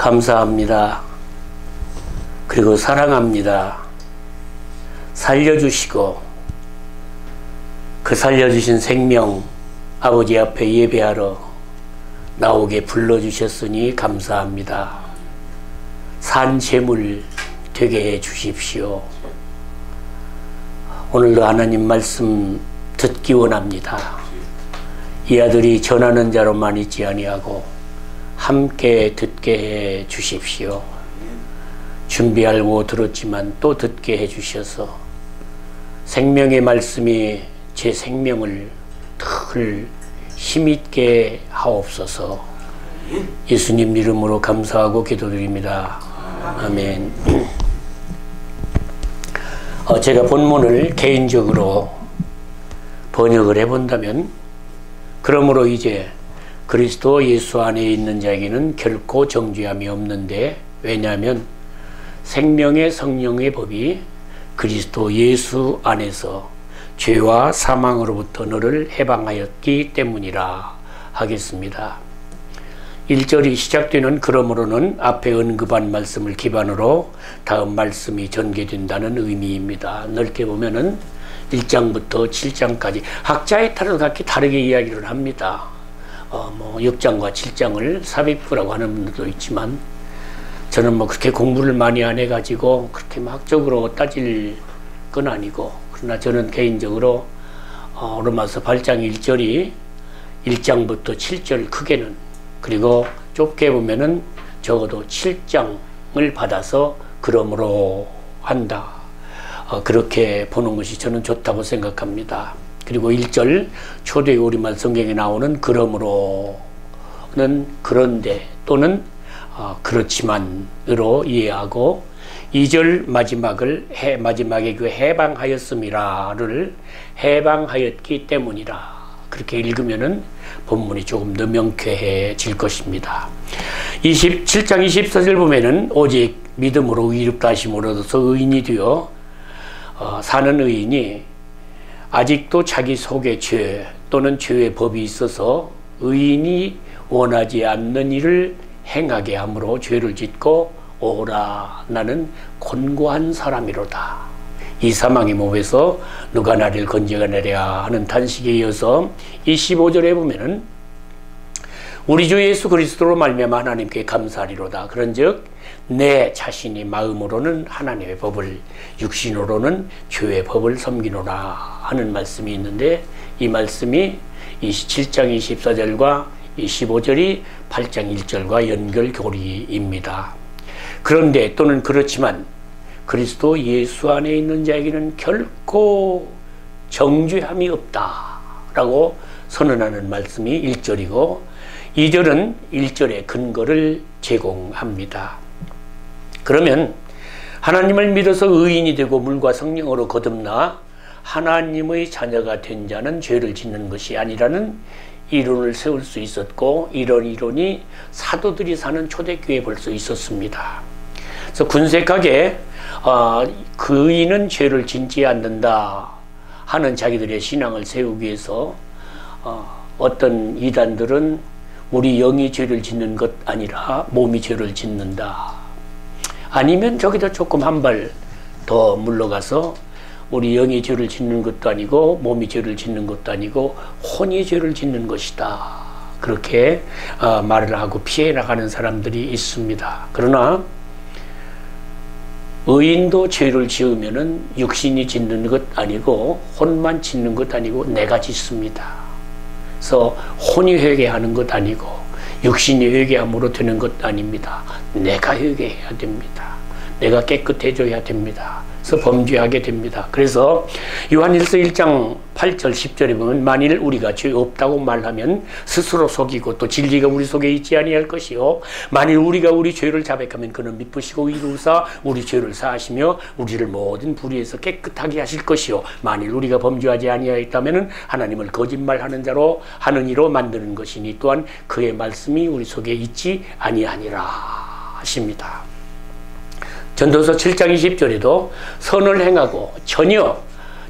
감사합니다. 그리고 사랑합니다. 살려주시고 그 살려주신 생명 아버지 앞에 예배하러 나오게 불러주셨으니 감사합니다. 산 재물 되게 해 주십시오. 오늘도 하나님 말씀 듣기 원합니다. 이 아들이 전하는 자로만 있지 아니하고 함께 듣게 해 주십시오. 준비하고 들었지만 또 듣게 해 주셔서 생명의 말씀이 제 생명을 늘 힘있게 하옵소서 예수님 이름으로 감사하고 기도드립니다. 아멘. 어, 제가 본문을 개인적으로 번역을 해본다면 그러므로 이제 그리스도 예수 안에 있는 자에게는 결코 정죄함이 없는데 왜냐하면 생명의 성령의 법이 그리스도 예수 안에서 죄와 사망으로부터 너를 해방하였기 때문이라 하겠습니다. 1절이 시작되는 그러므로는 앞에 언급한 말씀을 기반으로 다음 말씀이 전개된다는 의미입니다. 넓게 보면은 1장부터 7장까지 학자에 따라 각기 다르게 이야기를 합니다. 어, 뭐 6장과 7장을 삽입부라고 하는 분들도 있지만 저는 뭐 그렇게 공부를 많이 안 해가지고 그렇게 막적으로 따질 건 아니고 그러나 저는 개인적으로 어, 로마서 8장 1절이 1장부터 7절 크게는 그리고 좁게 보면은 적어도 7장을 받아서 그러므로 한다. 어, 그렇게 보는 것이 저는 좋다고 생각합니다. 그리고 1절 초대 우리말 성경에 나오는 그러므로는 그런데 또는 어, 그렇지만으로 이해하고 2절 마지막을 해, 마지막에 그 해방하였음이라를 해방하였기 때문이라 그렇게 읽으면은 본문이 조금 더 명쾌해질 것입니다. 27장 24절 보면은 오직 믿음으로 의롭다 하심으로 얻어서 의인이 되어 어, 사는 의인이 아직도 자기 속에 죄 또는 죄의 법이 있어서 의인이 원하지 않는 일을 행하게 함으로 죄를 짓고 오라 나는 곤고한 사람이로다. 이 사망의 몸에서 누가 나를 건져내랴 하는 탄식에 이어서 이 15절에 보면은 우리 주 예수 그리스도로 말미암아 하나님께 감사하리로다. 그런즉 내 자신이 마음으로는 하나님의 법을 육신으로는 죄의 법을 섬기노라 하는 말씀이 있는데 이 말씀이 27장 24절과 25절이 8장 1절과 연결고리입니다. 그런데 또는 그렇지만 그리스도 예수 안에 있는 자에게는 결코 정죄함이 없다라고 선언하는 말씀이 1절이고 2절은 1절의 근거를 제공합니다. 그러면 하나님을 믿어서 의인이 되고 물과 성령으로 거듭나 하나님의 자녀가 된 자는 죄를 짓는 것이 아니라는 이론을 세울 수 있었고 이런 이론이 사도들이 사는 초대교회에 벌써 있었습니다. 그래서 군색하게 어, 그인은 죄를 짓지 않는다 하는 자기들의 신앙을 세우기 위해서 어, 어떤 이단들은 우리 영이 죄를 짓는 것 아니라 몸이 죄를 짓는다. 아니면 저기다 조금 한 발 더 물러가서 우리 영이 죄를 짓는 것도 아니고 몸이 죄를 짓는 것도 아니고 혼이 죄를 짓는 것이다. 그렇게 어, 말을 하고 피해 나가는 사람들이 있습니다. 그러나 의인도 죄를 지으면은 육신이 짓는 것 아니고 혼만 짓는 것 아니고 내가 짓습니다. 그래서 혼이 회개하는 것 아니고 육신이 회개함으로 되는 것 아닙니다. 내가 회개해야 됩니다. 내가 깨끗해져야 됩니다. 그래서 범죄하게 됩니다. 그래서 요한일서 1장 8절 10절에 보면 만일 우리가 죄 없다고 말하면 스스로 속이고 또 진리가 우리 속에 있지 아니할 것이요 만일 우리가 우리 죄를 자백하면 그는 미쁘시고 이루사 우리 죄를 사하시며 우리를 모든 불의에서 깨끗하게 하실 것이요 만일 우리가 범죄하지 아니하였다면 하나님을 거짓말하는 자로 하는 이로 만드는 것이니 또한 그의 말씀이 우리 속에 있지 아니하니라 하십니다. 전도서 7장 20절에도 선을 행하고 전혀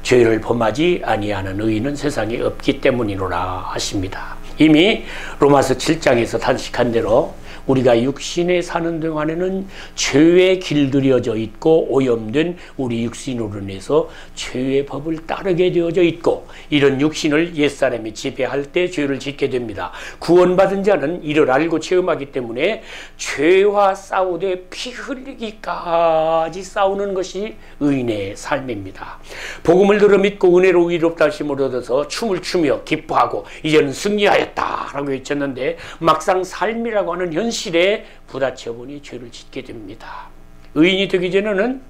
죄를 범하지 아니하는 의인은 세상에 없기 때문이로라 하십니다. 이미 로마서 7장에서 단식한 대로 우리가 육신에 사는 동안에는 죄에 길들여져 있고 오염된 우리 육신으로 인해서 죄의 법을 따르게 되어져 있고 이런 육신을 옛사람이 지배할 때 죄를 짓게 됩니다. 구원받은 자는 이를 알고 체험하기 때문에 죄와 싸우되 피 흘리기까지 싸우는 것이 의인의 삶입니다. 복음을 들어 믿고 은혜로 위롭다 하심을 얻어서 춤을 추며 기뻐하고 이제는 승리하였다라고 외쳤는데 막상 삶이라고 하는 현 실에 부딪혀 보니 죄를 짓게 됩니다. 의인이 되기 전에는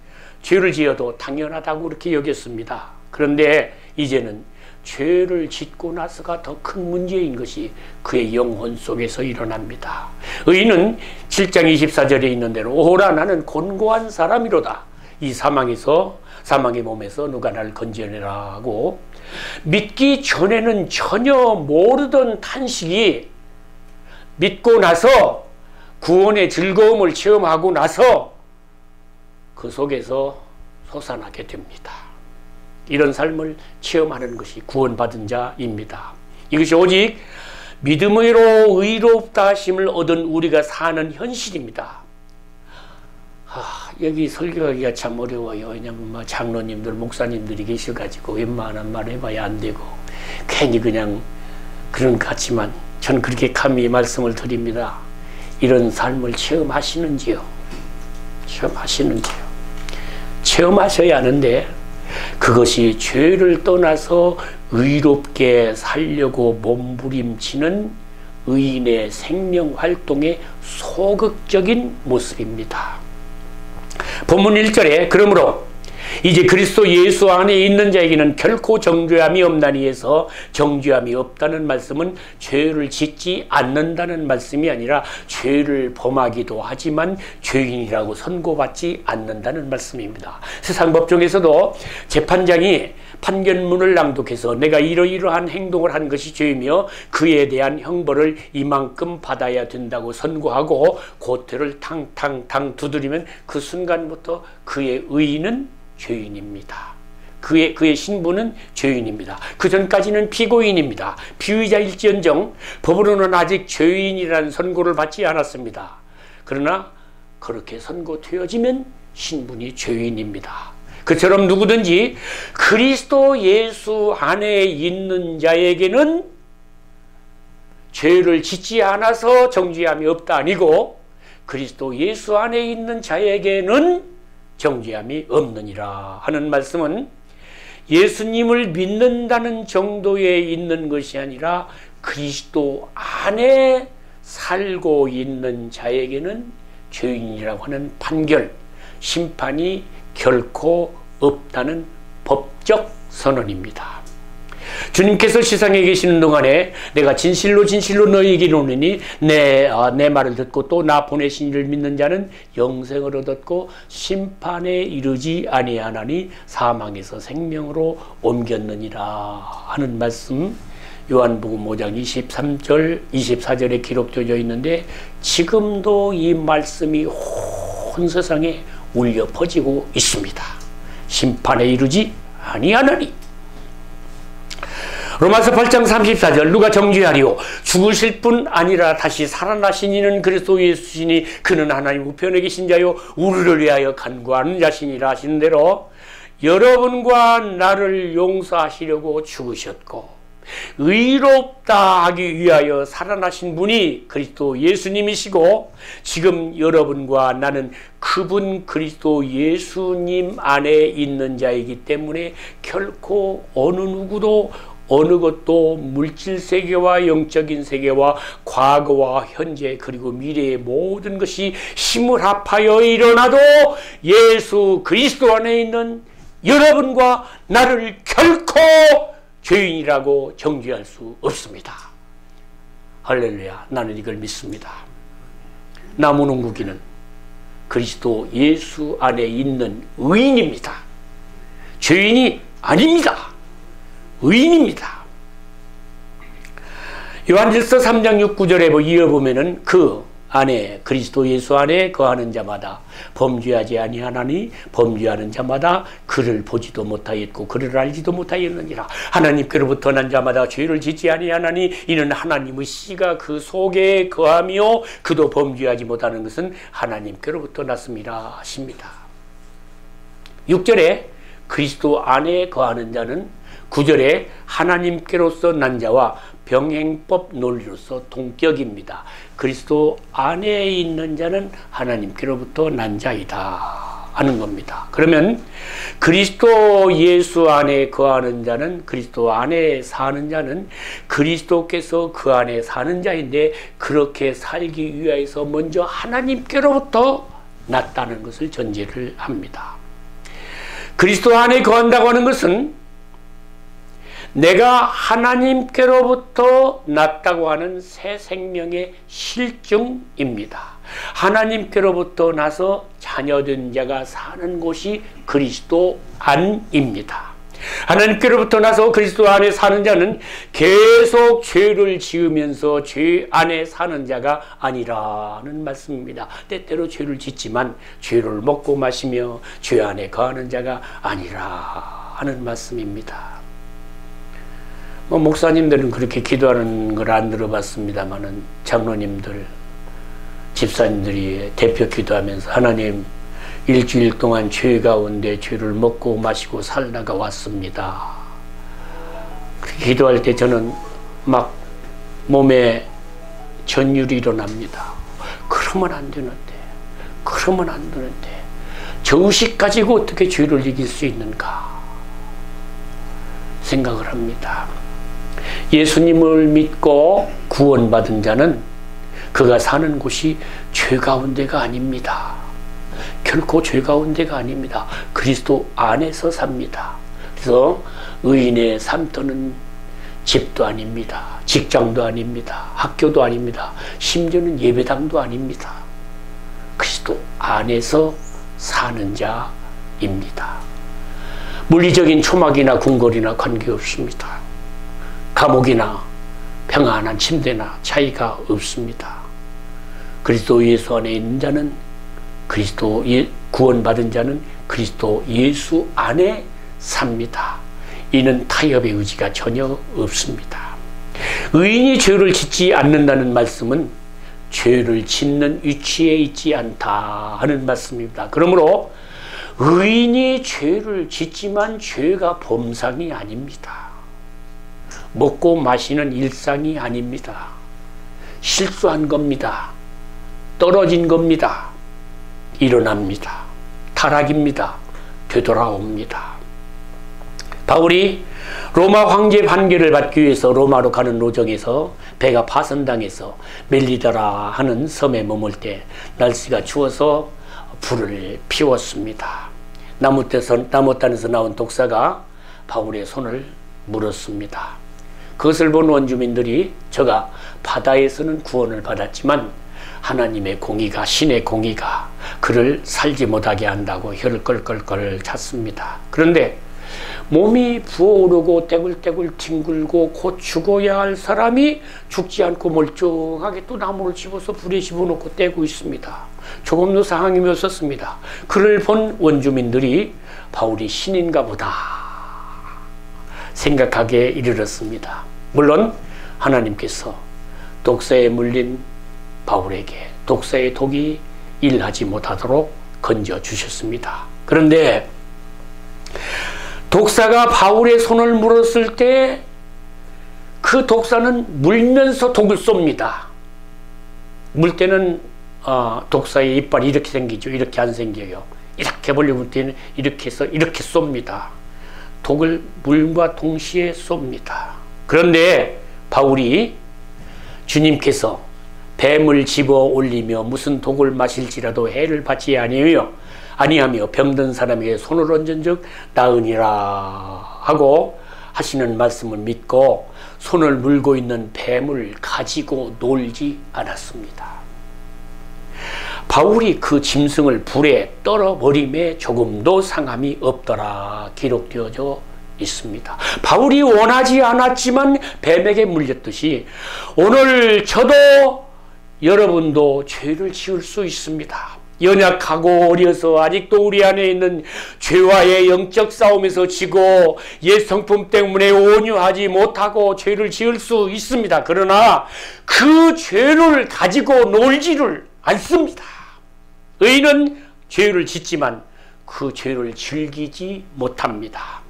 죄를 지어도 당연하다고 그렇게 여겼습니다. 그런데 이제는 죄를 짓고 나서가 더 큰 문제인 것이 그의 영혼 속에서 일어납니다. 의인은 7장 24절에 있는 대로 오라 나는 곤고한 사람이로다. 이 사망에서 사망의 몸에서 누가 날 건져내라 고 믿기 전에는 전혀 모르던 탄식이 믿고 나서 구원의 즐거움을 체험하고 나서 그 속에서 솟아나게 됩니다. 이런 삶을 체험하는 것이 구원받은 자입니다. 이것이 오직 믿음으로 의롭다 하심을 얻은 우리가 사는 현실입니다. 아, 여기 설교하기가 참 어려워요. 왜냐면 뭐 장로님들, 목사님들이 계셔가지고 웬만한 말 해봐야 안 되고 괜히 그냥 그런 것 같지만 전 그렇게 감히 말씀을 드립니다. 이런 삶을 체험하시는지요? 체험하시는지요? 체험하셔야 하는데 그것이 죄를 떠나서 의롭게 살려고 몸부림치는 의인의 생명 활동의 소극적인 모습입니다. 본문 1절에 그러므로 이제 그리스도 예수 안에 있는 자에게는 결코 정죄함이 없나니 해서 정죄함이 없다는 말씀은 죄를 짓지 않는다는 말씀이 아니라 죄를 범하기도 하지만 죄인이라고 선고받지 않는다는 말씀입니다. 세상 법정에서도 재판장이 판결문을 낭독해서 내가 이러이러한 행동을 한 것이 죄이며 그에 대한 형벌을 이만큼 받아야 된다고 선고하고 고태를 탕탕탕 두드리면 그 순간부터 그의 의인은 죄인입니다. 그의, 그의 신부는 죄인입니다. 그 전까지는 피고인입니다. 피의자일지언정 법으로는 아직 죄인이라는 선고를 받지 않았습니다. 그러나 그렇게 선고되어지면 신분이 죄인입니다. 그처럼 누구든지 그리스도 예수 안에 있는 자에게는 죄를 짓지 않아서 정죄함이 없다 아니고 그리스도 예수 안에 있는 자에게는 정죄함이 없느니라 하는 말씀은 예수님을 믿는다는 정도에 있는 것이 아니라 그리스도 안에 살고 있는 자에게는 죄인이라고 하는 판결, 심판이 결코 없다는 법적 선언입니다. 주님께서 세상에 계시는 동안에 내가 진실로 진실로 너희에게 이르노니 내, 어, 내 말을 듣고 또 나 보내신 이를 믿는 자는 영생을 얻었고 심판에 이르지 아니하나니 사망에서 생명으로 옮겼느니라 하는 말씀 요한복음 5장 23절 24절에 기록되어 있는데 지금도 이 말씀이 온 세상에 울려 퍼지고 있습니다. 심판에 이르지 아니하나니 로마서 8장 34절 누가 정죄하리요? 죽으실 뿐 아니라 다시 살아나신 이는 그리스도 예수시니 그는 하나님 우편에 계신 자요 우리를 위하여 간구하는 자신이라 하시는 대로 여러분과 나를 용서하시려고 죽으셨고 의롭다 하기 위하여 살아나신 분이 그리스도 예수님이시고 지금 여러분과 나는 그분 그리스도 예수님 안에 있는 자이기 때문에 결코 어느 누구도 어느 것도 물질 세계와 영적인 세계와 과거와 현재 그리고 미래의 모든 것이 힘을 합하여 일어나도 예수 그리스도 안에 있는 여러분과 나를 결코 죄인이라고 정죄할 수 없습니다. 할렐루야. 나는 이걸 믿습니다. 나무농구기는 그리스도 예수 안에 있는 의인입니다. 죄인이 아닙니다. 의인입니다. 요한일서 3장 6, 9절에 뭐 이어보면은 그 안에 그리스도 예수 안에 거하는 자마다 범죄하지 아니하나니 범죄하는 자마다 그를 보지도 못하였고 그를 알지도 못하였느니라. 하나님께로부터 난 자마다 죄를 짓지 아니하나니 이는 하나님의 씨가 그 속에 거하며 그도 범죄하지 못하는 것은 하나님께로부터 났습니다. 하십니다. 6절에 그리스도 안에 거하는 자는 9절에 하나님께로서 난 자와 병행법 논리로서 동격입니다. 그리스도 안에 있는 자는 하나님께로부터 난 자이다 하는 겁니다. 그러면 그리스도 예수 안에 거하는 자는 그리스도 안에 사는 자는 그리스도께서 그 안에 사는 자인데 그렇게 살기 위해서 먼저 하나님께로부터 났다는 것을 전제를 합니다. 그리스도 안에 거한다고 하는 것은 내가 하나님께로부터 났다고 하는 새 생명의 실증입니다. 하나님께로부터 나서 자녀된 자가 사는 곳이 그리스도 안입니다. 하나님께로부터 나서 그리스도 안에 사는 자는 계속 죄를 지으면서 죄 안에 사는 자가 아니라는 말씀입니다. 때때로 죄를 짓지만 죄를 먹고 마시며 죄 안에 거하는 자가 아니라 하는 말씀입니다. 뭐 목사님들은 그렇게 기도하는 걸 안 들어봤습니다만은 장로님들, 집사님들이 대표 기도하면서 하나님 일주일 동안 죄 가운데 죄를 먹고 마시고 살다가 왔습니다. 기도할 때 저는 막 몸에 전율이 일어납니다. 그러면 안 되는데, 그러면 안 되는데, 저 의식 가지고 어떻게 죄를 이길 수 있는가 생각을 합니다. 예수님을 믿고 구원받은 자는 그가 사는 곳이 죄 가운데가 아닙니다. 결코 죄 가운데가 아닙니다. 그리스도 안에서 삽니다. 그래서 의인의 삶터는 집도 아닙니다. 직장도 아닙니다. 학교도 아닙니다. 심지어는 예배당도 아닙니다. 그리스도 안에서 사는 자입니다. 물리적인 초막이나 궁궐이나 관계없습니다. 감옥이나 평안한 침대나 차이가 없습니다. 그리스도 예수 안에 있는 자는 그리스도 예, 구원받은 자는 그리스도 예수 안에 삽니다. 이는 타협의 의지가 전혀 없습니다. 의인이 죄를 짓지 않는다는 말씀은 죄를 짓는 위치에 있지 않다 하는 말씀입니다. 그러므로 의인이 죄를 짓지만 죄가 범상이 아닙니다. 먹고 마시는 일상이 아닙니다. 실수한 겁니다. 떨어진 겁니다. 일어납니다. 타락입니다. 되돌아옵니다. 바울이 로마 황제 반계를 받기 위해서 로마로 가는 로정에서 배가 파선당해서 멜리더라 하는 섬에 머물 때 날씨가 추워서 불을 피웠습니다. 나무떼서, 나무단에서 나온 독사가 바울의 손을 물었습니다. 그것을 본 원주민들이 저가 바다에서는 구원을 받았지만 하나님의 공의가 신의 공의가 그를 살지 못하게 한다고 혀를 껄껄껄 찼습니다. 그런데 몸이 부어오르고 떼굴떼굴 뒹굴고 곧 죽어야 할 사람이 죽지 않고 멀쩡하게 또 나무를 집어서 불에 집어넣고 떼고 있습니다. 조금 더 상황이었었습니다. 그를 본 원주민들이 바울이 신인가 보다 생각하게 이르렀습니다. 물론 하나님께서 독사에 물린 바울에게 독사의 독이 일하지 못하도록 건져 주셨습니다. 그런데 독사가 바울의 손을 물었을 때 그 독사는 물면서 독을 쏩니다. 물 때는 어, 독사의 이빨이 이렇게 생기죠. 이렇게 안 생겨요. 이렇게 벌리고 때는 이렇게 해서 이렇게 쏩니다. 독을 물과 동시에 쏩니다. 그런데 바울이 주님께서 뱀을 집어 올리며 무슨 독을 마실지라도 해를 받지 아니하며 아니하며 병든 사람에게 손을 얹은즉 나으니라 하고 하시는 말씀을 믿고 손을 물고 있는 뱀을 가지고 놀지 않았습니다. 바울이 그 짐승을 불에 떨어버림에 조금도 상함이 없더라 기록되어져 있습니다. 바울이 원하지 않았지만 뱀에게 물렸듯이 오늘 저도 여러분도 죄를 지을 수 있습니다. 연약하고 어려서 아직도 우리 안에 있는 죄와의 영적 싸움에서 지고 옛 성품 때문에 온유하지 못하고 죄를 지을 수 있습니다. 그러나 그 죄를 가지고 놀지를 않습니다. 의인은 죄를 짓지만 그 죄를 즐기지 못합니다.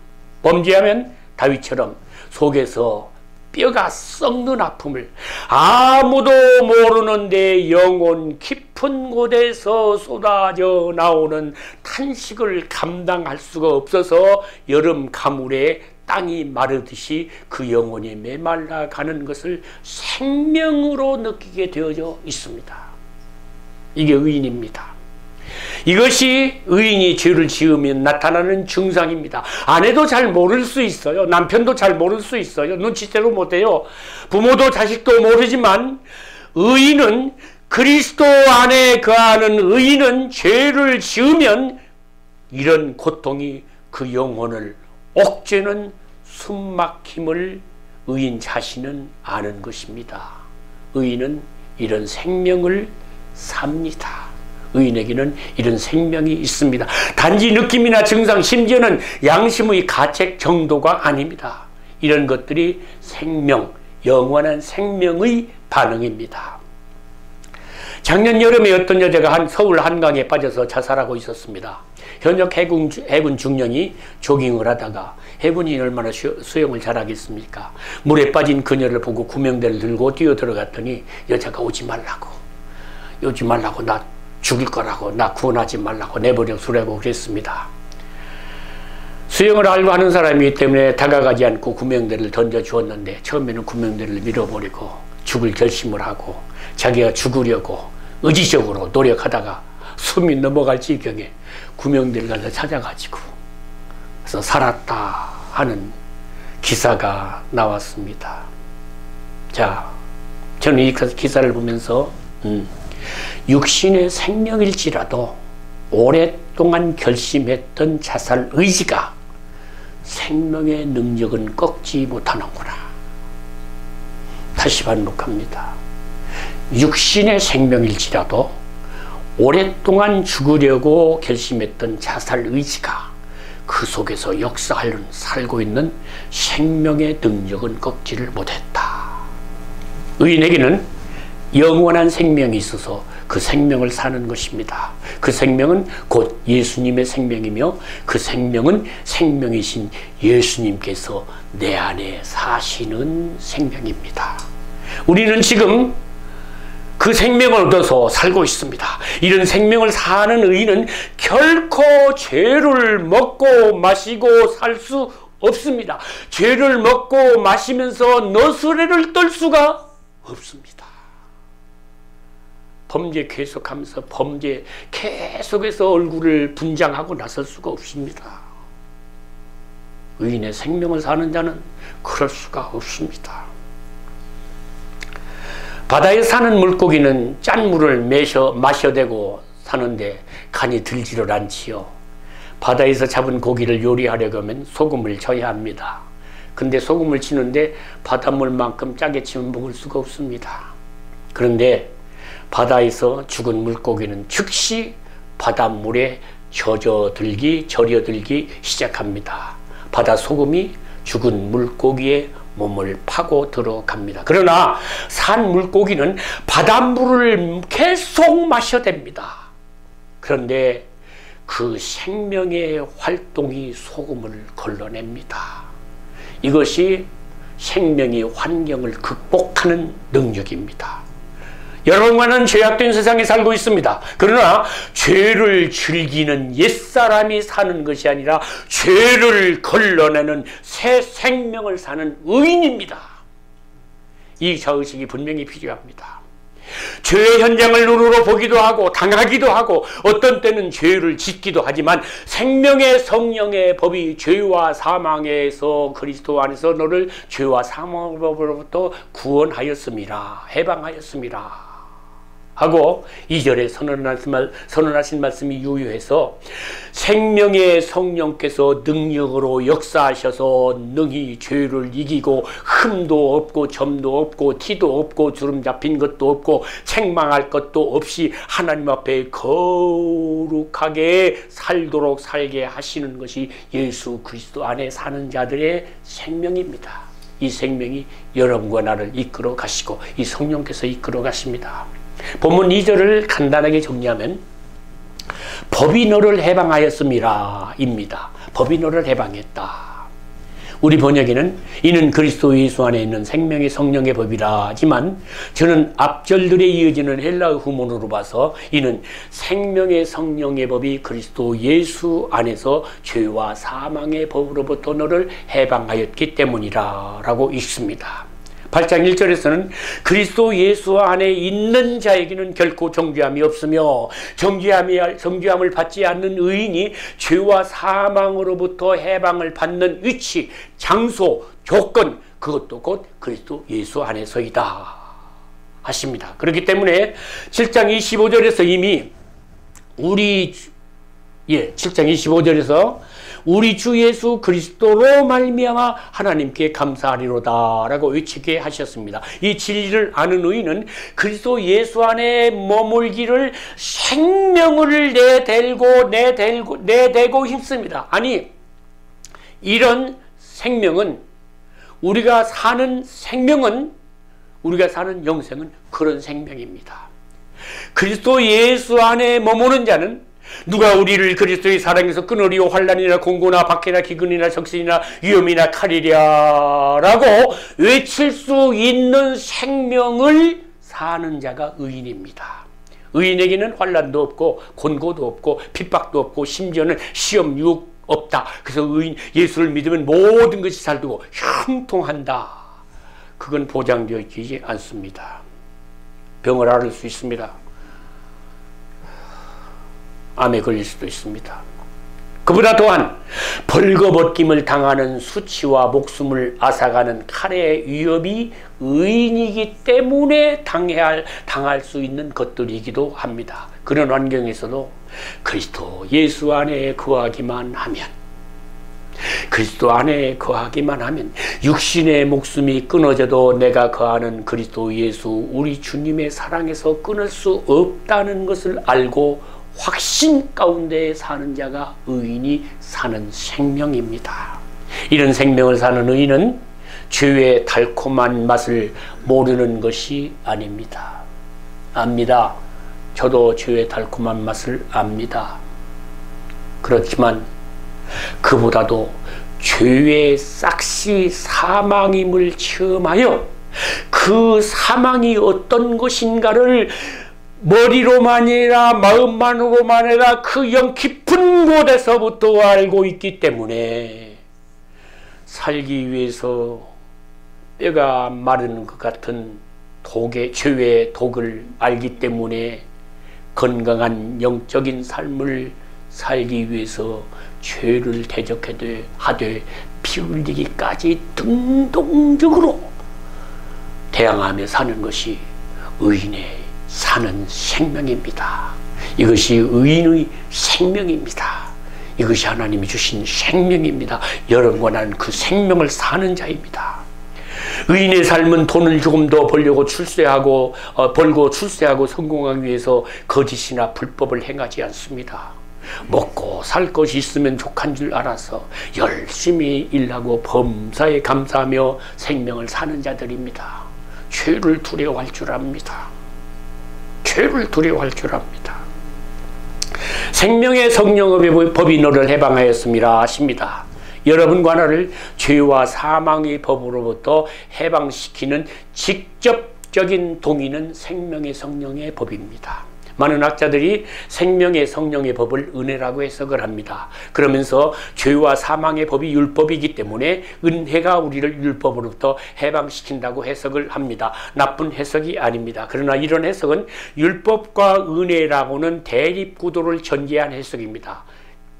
범죄하면 다윗처럼 속에서 뼈가 썩는 아픔을 아무도 모르는데 영혼 깊은 곳에서 쏟아져 나오는 탄식을 감당할 수가 없어서 여름 가물에 땅이 마르듯이 그 영혼이 메말라 가는 것을 생명으로 느끼게 되어져 있습니다. 이게 의인입니다. 이것이 의인이 죄를 지으면 나타나는 증상입니다. 아내도 잘 모를 수 있어요. 남편도 잘 모를 수 있어요. 눈치채도 못해요. 부모도 자식도 모르지만 의인은 그리스도 안에 거하는 의인은 죄를 지으면 이런 고통이 그 영혼을 옥죄는 숨막힘을 의인 자신은 아는 것입니다. 의인은 이런 생명을 삽니다. 의인에게는 이런 생명이 있습니다. 단지 느낌이나 증상, 심지어는 양심의 가책 정도가 아닙니다. 이런 것들이 생명, 영원한 생명의 반응입니다. 작년 여름에 어떤 여자가 한 서울 한강에 빠져서 자살하고 있었습니다. 현역 해군, 해군 중령이 조깅을 하다가 해군이 얼마나 수영을 잘하겠습니까? 물에 빠진 그녀를 보고 구명대를 들고 뛰어 들어갔더니 여자가 오지 말라고. 오지 말라고 나 죽일 거라고 나 구원하지 말라고 내버려 두라고 그랬습니다. 수영을 알고 하는 사람이기 때문에 다가가지 않고 구명대를 던져 주었는데 처음에는 구명대를 밀어버리고 죽을 결심을 하고 자기가 죽으려고 의지적으로 노력하다가 숨이 넘어갈 지경에 구명대를 가서 찾아가지고 그래서 살았다 하는 기사가 나왔습니다. 자, 저는 이 기사를 보면서 음, 육신의 생명일지라도 오랫동안 결심했던 자살 의지가 생명의 능력은 꺾지 못하는구나. 다시 반복합니다. 육신의 생명일지라도 오랫동안 죽으려고 결심했던 자살 의지가 그 속에서 역사하는 살고 있는 생명의 능력은 꺾지를 못했다. 의인에게는 영원한 생명이 있어서 그 생명을 사는 것입니다. 그 생명은 곧 예수님의 생명이며 그 생명은 생명이신 예수님께서 내 안에 사시는 생명입니다. 우리는 지금 그 생명을 얻어서 살고 있습니다. 이런 생명을 사는 의인은 결코 죄를 먹고 마시고 살 수 없습니다. 죄를 먹고 마시면서 너스레를 떨 수가 없습니다. 범죄 계속하면서 범죄 계속해서 얼굴을 분장하고 나설 수가 없습니다. 의인의 생명을 사는 자는 그럴 수가 없습니다. 바다에 사는 물고기는 짠 물을 매셔, 마셔대고 사는데 간이 들지를 않지요. 바다에서 잡은 고기를 요리하려고 하면 소금을 쳐야 합니다. 근데 소금을 치는데 바닷물만큼 짜게 치면 먹을 수가 없습니다. 그런데 바다에서 죽은 물고기는 즉시 바닷물에 젖어들기, 절여들기 시작합니다. 바다 소금이 죽은 물고기의 몸을 파고 들어갑니다. 그러나 산 물고기는 바닷물을 계속 마셔댑니다. 그런데 그 생명의 활동이 소금을 걸러냅니다. 이것이 생명의 환경을 극복하는 능력입니다. 여러분과는 죄악된 세상에 살고 있습니다. 그러나 죄를 즐기는 옛사람이 사는 것이 아니라 죄를 걸러내는 새 생명을 사는 의인입니다. 이 자의식이 분명히 필요합니다. 죄의 현장을 눈으로 보기도 하고 당하기도 하고 어떤 때는 죄를 짓기도 하지만 생명의 성령의 법이 죄와 사망에서 그리스도 안에서 너를 죄와 사망으로부터 구원하였습니다. 해방하였습니다. 하고 이절에 선언하신, 말, 선언하신 말씀이 유효해서 생명의 성령께서 능력으로 역사하셔서 능히 죄를 이기고 흠도 없고 점도 없고 티도 없고 주름 잡힌 것도 없고 책망할 것도 없이 하나님 앞에 거룩하게 살도록 살게 하시는 것이 예수 그리스도 안에 사는 자들의 생명입니다. 이 생명이 여러분과 나를 이끌어 가시고 이 성령께서 이끌어 가십니다. 본문 2절을 간단하게 정리하면 법이 너를 해방하였음이라 입니다. 법이 너를 해방했다. 우리 번역에는 이는 그리스도 예수 안에 있는 생명의 성령의 법이라 하지만 저는 앞절들에 이어지는 헬라어 후문으로 봐서 이는 생명의 성령의 법이 그리스도 예수 안에서 죄와 사망의 법으로부터 너를 해방하였기 때문이라 라고 읽습니다. 8장 1절에서는 그리스도 예수 안에 있는 자에게는 결코 정죄함이 없으며 정죄함이 정죄함을 받지 않는 의인이 죄와 사망으로부터 해방을 받는 위치, 장소, 조건 그것도 곧 그리스도 예수 안에서이다 하십니다. 그렇기 때문에 7장 25절에서 이미 우리 예, 7장 25절에서 우리 주 예수 그리스도로 말미암아 하나님께 감사하리로다라고 외치게 하셨습니다. 이 진리를 아는 의인은 그리스도 예수 안에 머물기를 생명을 내대고 내대고 내대고 힘씁니다. 아니 이런 생명은 우리가 사는 생명은 우리가 사는 영생은 그런 생명입니다. 그리스도 예수 안에 머무는 자는 누가 우리를 그리스도의 사랑에서 끊으리오 환란이나 공고나 박해나 기근이나 적신이나 위험이나 칼이랴라고 외칠 수 있는 생명을 사는 자가 의인입니다. 의인에게는 환란도 없고 곤고도 없고 핍박도 없고 심지어는 시험 유혹 없다. 그래서 의인 예수를 믿으면 모든 것이 잘 되고 형통한다. 그건 보장되어 있지 않습니다. 병을 앓을 수 있습니다. 암에 걸릴 수도 있습니다. 그보다 또한 벌거벗김을 당하는 수치와 목숨을 앗아가는 칼의 위협이 의인이기 때문에 당해할, 당할 수 있는 것들이기도 합니다. 그런 환경에서도 그리스도 예수 안에 거하기만 하면 그리스도 안에 거하기만 하면 육신의 목숨이 끊어져도 내가 거하는 그리스도 예수 우리 주님의 사랑에서 끊을 수 없다는 것을 알고 확신 가운데 사는 자가 의인이 사는 생명입니다. 이런 생명을 사는 의인은 죄의 달콤한 맛을 모르는 것이 아닙니다. 압니다. 저도 죄의 달콤한 맛을 압니다. 그렇지만 그보다도 죄의 싹시 사망임을 체험하여 그 사망이 어떤 것인가를 머리로만 아니라 마음만으로만 아니라 그 영 깊은 곳에서부터 알고 있기 때문에 살기 위해서 뼈가 마르는 것 같은 독의 죄의 독을 알기 때문에 건강한 영적인 삶을 살기 위해서 죄를 대적하되 하되 피 흘리기까지 등동적으로 대항하며 사는 것이 의인의 사는 생명입니다. 이것이 의인의 생명입니다. 이것이 하나님이 주신 생명입니다. 여러분과 나는 그 생명을 사는 자입니다. 의인의 삶은 돈을 조금 더 벌려고 출세하고 어, 벌고 출세하고 성공하기 위해서 거짓이나 불법을 행하지 않습니다. 먹고 살 것이 있으면 족한 줄 알아서 열심히 일하고 범사에 감사하며 생명을 사는 자들입니다. 죄를 두려워할 줄 압니다. 죄를 두려워할 줄 압니다. 생명의 성령의 법이 너를 해방하였습니다 하십니다. 여러분과 나를 죄와 사망의 법으로부터 해방시키는 직접적인 동의는 생명의 성령의 법입니다. 많은 학자들이 생명의 성령의 법을 은혜라고 해석을 합니다. 그러면서 죄와 사망의 법이 율법이기 때문에 은혜가 우리를 율법으로부터 해방시킨다고 해석을 합니다. 나쁜 해석이 아닙니다. 그러나 이런 해석은 율법과 은혜라고는 대립 구도를 전제한 해석입니다.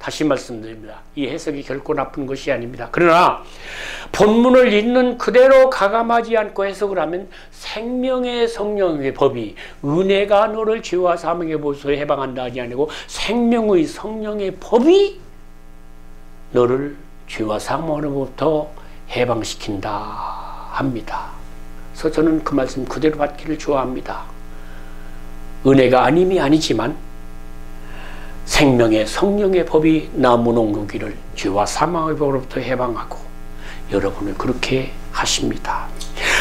다시 말씀드립니다. 이 해석이 결코 나쁜 것이 아닙니다. 그러나 본문을 읽는 그대로 가감하지 않고 해석을 하면 생명의 성령의 법이 은혜가 너를 죄와 사망의 보수에 해방한다 하지 아니고 생명의 성령의 법이 너를 죄와 사망으로부터 해방시킨다 합니다. 그래서 저는 그 말씀 그대로 받기를 좋아합니다. 은혜가 아님이 아니지만 생명의 성령의 법이 나무 농구기를 죄와 사망의 법으로부터 해방하고 여러분을 그렇게 하십니다.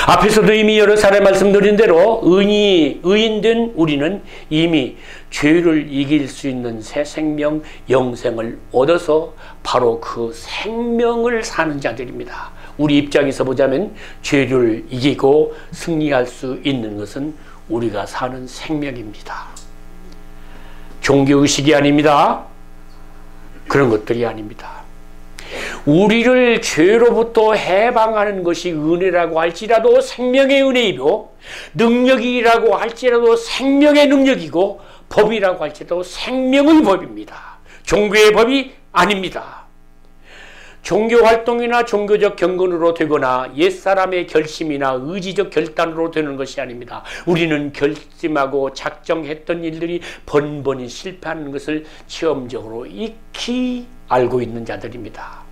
앞에서도 이미 여러 차례 말씀드린 대로 의인이 의인된 우리는 이미 죄를 이길 수 있는 새 생명 영생을 얻어서 바로 그 생명을 사는 자들입니다. 우리 입장에서 보자면 죄를 이기고 승리할 수 있는 것은 우리가 사는 생명입니다. 종교의식이 아닙니다. 그런 것들이 아닙니다. 우리를 죄로부터 해방하는 것이 은혜라고 할지라도 생명의 은혜이고 능력이라고 할지라도 생명의 능력이고 법이라고 할지라도 생명의 법입니다. 종교의 법이 아닙니다. 종교 활동이나 종교적 경건으로 되거나 옛사람의 결심이나 의지적 결단으로 되는 것이 아닙니다. 우리는 결심하고 작정했던 일들이 번번이 실패하는 것을 체험적으로 익히 알고 있는 자들입니다.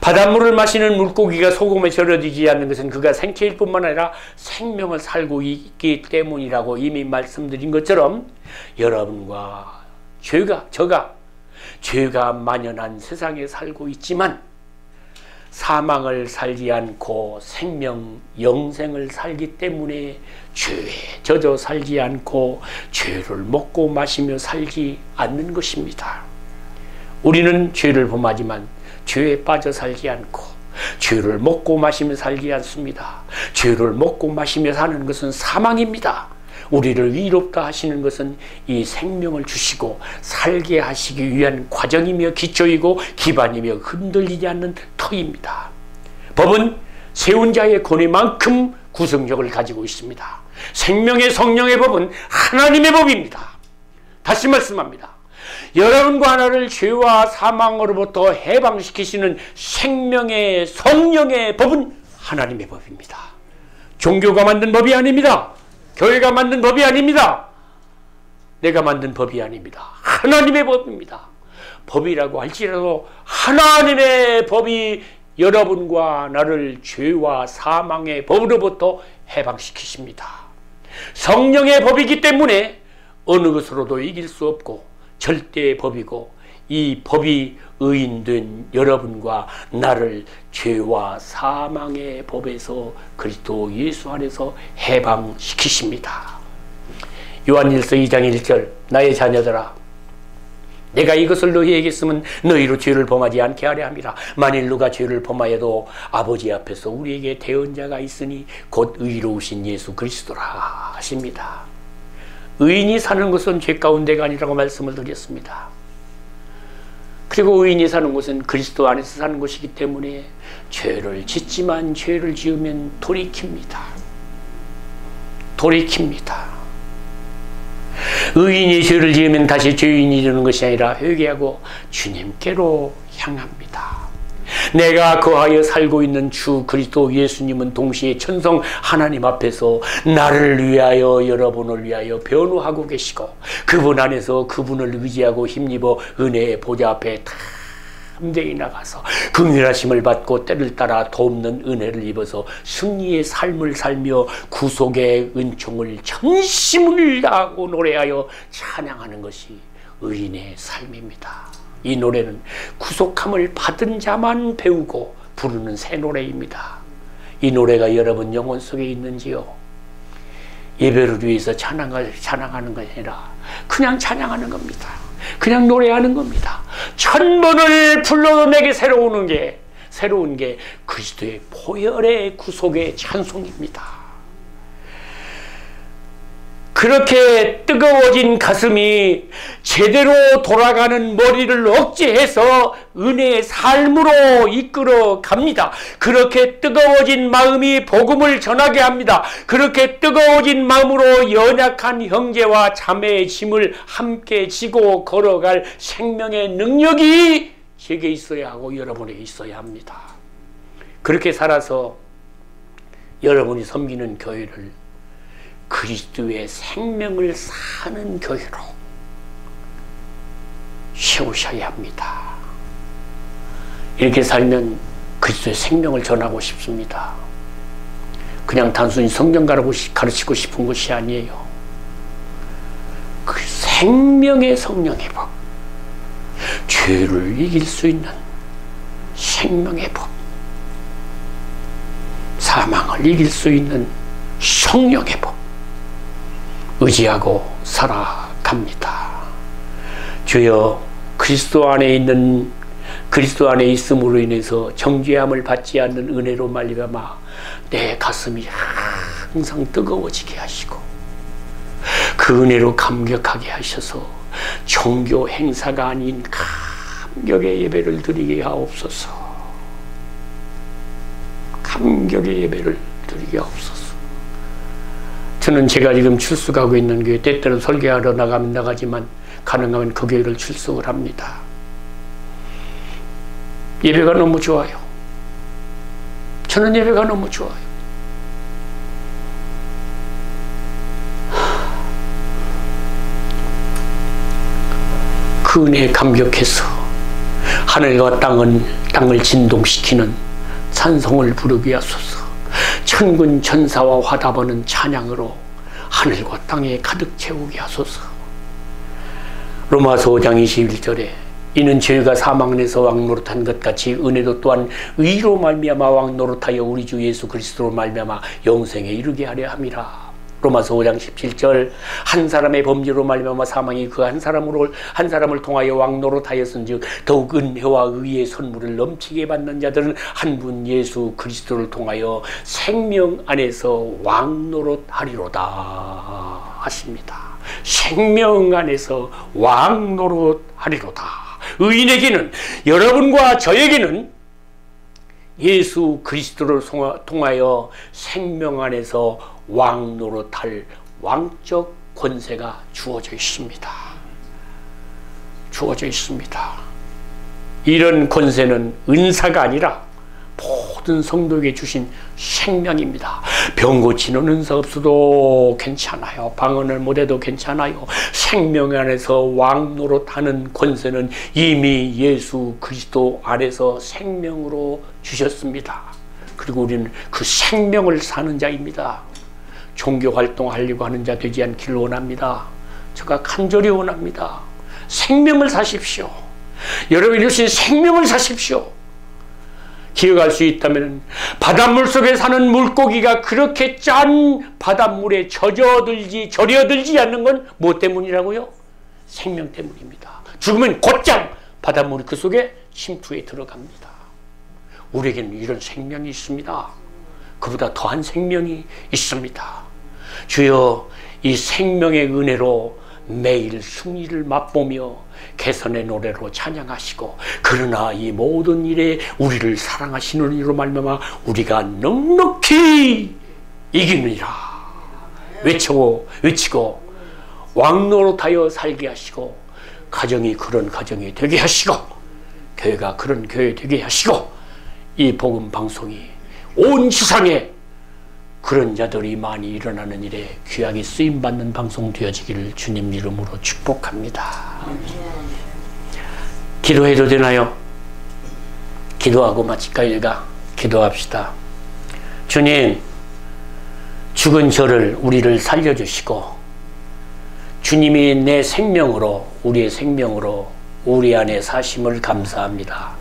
바닷물을 마시는 물고기가 소금에 절여지지 않는 것은 그가 생체일 뿐만 아니라 생명을 살고 있기 때문이라고 이미 말씀드린 것처럼 여러분과 죄가 저가 죄가 만연한 세상에 살고 있지만 사망을 살지 않고 생명, 영생을 살기 때문에 죄에 젖어 살지 않고 죄를 먹고 마시며 살지 않는 것입니다. 우리는 죄를 범하지만 죄에 빠져 살지 않고 죄를 먹고 마시며 살지 않습니다. 죄를 먹고 마시며 사는 것은 사망입니다. 우리를 위롭다 하시는 것은 이 생명을 주시고 살게 하시기 위한 과정이며 기초이고 기반이며 흔들리지 않는 터입니다. 법은 세운 자의 권위만큼 구성력을 가지고 있습니다. 생명의 성령의 법은 하나님의 법입니다. 다시 말씀합니다. 여러분과 하나를 죄와 사망으로부터 해방시키시는 생명의 성령의 법은 하나님의 법입니다. 종교가 만든 법이 아닙니다. 교회가 만든 법이 아닙니다. 내가 만든 법이 아닙니다. 하나님의 법입니다. 법이라고 할지라도 하나님의 법이 여러분과 나를 죄와 사망의 법으로부터 해방시키십니다. 성령의 법이기 때문에 어느 것으로도 이길 수 없고 절대의 법이고 이 법이 의인된 여러분과 나를 죄와 사망의 법에서 그리스도 예수 안에서 해방시키십니다. 요한일서 2장 1절 나의 자녀들아 내가 이것을 너희에게 쓰면 너희로 죄를 범하지 않게 하려 함이라 만일 누가 죄를 범하여도 아버지 앞에서 우리에게 대언자가 있으니 곧 의로우신 예수 그리스도라 하십니다. 의인이 사는 것은 죄 가운데가 아니라고 말씀을 드렸습니다. 그리고 의인이 사는 곳은 그리스도 안에서 사는 곳이기 때문에 죄를 짓지만 죄를 지으면 돌이킵니다. 돌이킵니다. 의인이 죄를 지으면 다시 죄인이 되는 것이 아니라 회개하고 주님께로 향합니다. 내가 거하여 살고 있는 주 그리스도 예수님은 동시에 천성 하나님 앞에서 나를 위하여 여러분을 위하여 변호하고 계시고 그분 안에서 그분을 의지하고 힘입어 은혜의 보좌 앞에 담대히 나가서 긍휼하심을 받고 때를 따라 돕는 은혜를 입어서 승리의 삶을 살며 구속의 은총을 전심을 다하고 노래하여 찬양하는 것이 의인의 삶입니다. 이 노래는 구속함을 받은 자만 배우고 부르는 새 노래입니다. 이 노래가 여러분 영혼 속에 있는지요? 예배를 위해서 찬양을 찬양하는 것이 아니라 그냥 찬양하는 겁니다. 그냥 노래하는 겁니다. 천 번을 불러도 내게 새로운 게 새로운 게 그리스도의 보혈의 구속의 찬송입니다. 그렇게 뜨거워진 가슴이 제대로 돌아가는 머리를 억제해서 은혜의 삶으로 이끌어 갑니다. 그렇게 뜨거워진 마음이 복음을 전하게 합니다. 그렇게 뜨거워진 마음으로 연약한 형제와 자매의 짐을 함께 지고 걸어갈 생명의 능력이 제게 있어야 하고 여러분에게 있어야 합니다. 그렇게 살아서 여러분이 섬기는 교회를 그리스도의 생명을 사는 교회로 세우셔야 합니다. 이렇게 살면 그리스도의 생명을 전하고 싶습니다. 그냥 단순히 성경 가르치고 싶은 것이 아니에요. 그 생명의 성령의 법, 죄를 이길 수 있는 생명의 법, 사망을 이길 수 있는 성령의 법, 의지하고 살아갑니다. 주여 그리스도 안에 있는 그리스도 안에 있음으로 인해서 정죄함을 받지 않는 은혜로 말미암아 내 가슴이 항상 뜨거워지게 하시고 그 은혜로 감격하게 하셔서 종교 행사가 아닌 감격의 예배를 드리게 하옵소서. 감격의 예배를 드리게 하옵소서. 저는 제가 지금 출석하고 있는 교회 때때로 설교하러 나가면 나가지만 가능하면 그 교회를 출석을 합니다. 예배가 너무 좋아요. 저는 예배가 너무 좋아요. 그 은혜에 감격해서 하늘과 땅은 땅을 진동시키는 찬송을 부르게 하소서. 천군 천사와 화답하는 찬양으로 하늘과 땅에 가득 채우게 하소서. 로마서 5장 21절에 이는 죄가 사망에서 왕 노릇한 것 같이 은혜도 또한 의로 말미암아 왕 노릇하여 우리 주 예수 그리스도로 말미암아 영생에 이르게 하려 함이라. 로마서 5장 17절 한 사람의 범죄로 말미암아 사망이 그 한 사람으로 한 사람을 통하여 왕노릇하였은즉 더욱 은혜와 의의 선물을 넘치게 받는 자들은 한 분 예수 그리스도를 통하여 생명 안에서 왕노릇하리로다 하십니다. 생명 안에서 왕노릇하리로다. 의인에게는 여러분과 저에게는 예수 그리스도를 통하여 생명 안에서 왕 노릇할 왕적 권세가 주어져 있습니다. 주어져 있습니다. 이런 권세는 은사가 아니라 모든 성도에게 주신 생명입니다. 병 고치는 은사 없어도 괜찮아요. 방언을 못해도 괜찮아요. 생명 안에서 왕 노릇하는 권세는 이미 예수 그리스도 안에서 생명으로 주셨습니다. 그리고 우리는 그 생명을 사는 자입니다. 종교 활동하려고 하는 자 되지 않기를 원합니다. 제가 간절히 원합니다. 생명을 사십시오. 여러분이 주신 생명을 사십시오. 기억할 수 있다면 바닷물 속에 사는 물고기가 그렇게 짠 바닷물에 젖어들지 절여들지 않는 건 뭐 때문이라고요? 생명 때문입니다. 죽으면 곧장 바닷물이 그 속에 침투에 들어갑니다. 우리에게는 이런 생명이 있습니다. 그보다 더한 생명이 있습니다. 주여 이 생명의 은혜로 매일 승리를 맛보며 개선의 노래로 찬양하시고 그러나 이 모든 일에 우리를 사랑하시는 이로 말미암아 우리가 넉넉히 이기느니라. 외치고 외치고 왕노릇하여 살게 하시고 가정이 그런 가정이 되게 하시고 교회가 그런 교회 되게 하시고 이 복음 방송이 온 세상에 그런 자들이 많이 일어나는 일에 귀하게 쓰임 받는 방송 되어지기를 주님 이름으로 축복합니다. 기도해도 되나요? 기도하고 마칠까요? 가 기도합시다. 주님, 죽은 저를 우리를 살려주시고 주님이 내 생명으로 우리의 생명으로 우리 안에 사심을 감사합니다.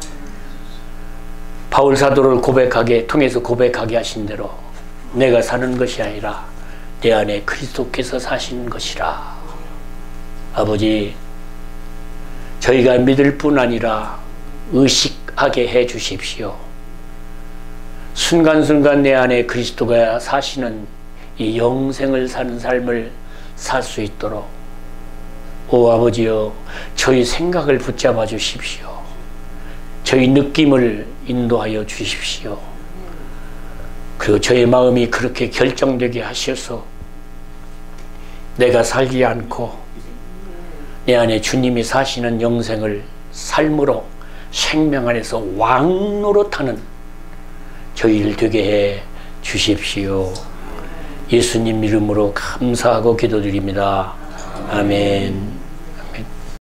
바울 사도를 고백하게 통해서 고백하게 하신 대로 내가 사는 것이 아니라 내 안에 그리스도께서 사시는 것이라. 아버지, 저희가 믿을 뿐 아니라 의식하게 해 주십시오. 순간순간 내 안에 그리스도가 사시는 이 영생을 사는 삶을 살 수 있도록 오 아버지여 저희 생각을 붙잡아 주십시오. 저희 느낌을 인도하여 주십시오. 그리고 저의 마음이 그렇게 결정되게 하셔서 내가 살지 않고 내 안에 주님이 사시는 영생을 삶으로 생명 안에서 왕노릇하는 저희를 되게 해 주십시오. 예수님 이름으로 감사하고 기도드립니다. 아멘.